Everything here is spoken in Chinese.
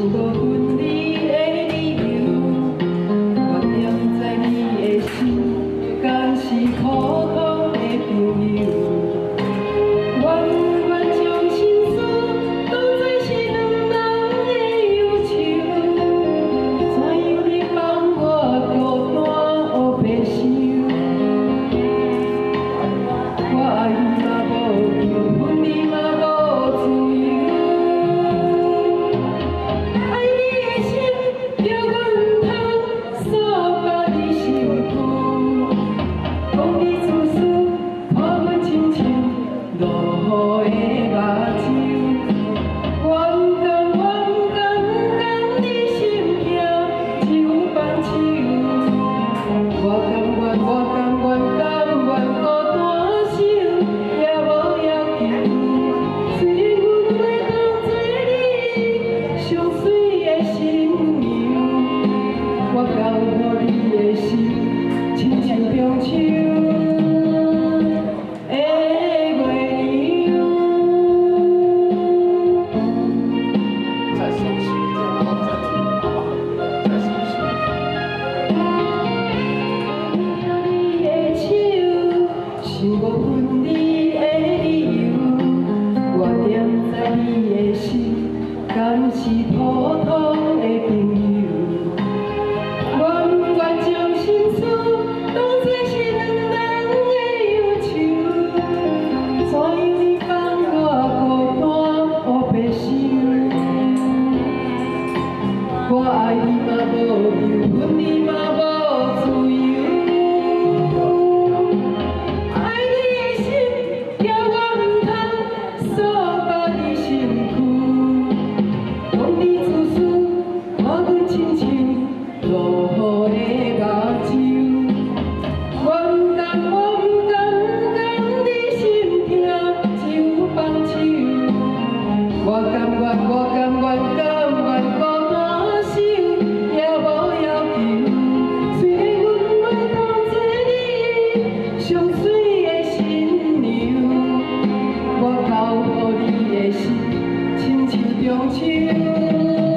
Lord, 想起我甘愿，我甘愿，甘愿，甘甘心，也无要求。虽然我当作你上水的心，我你的心，中收。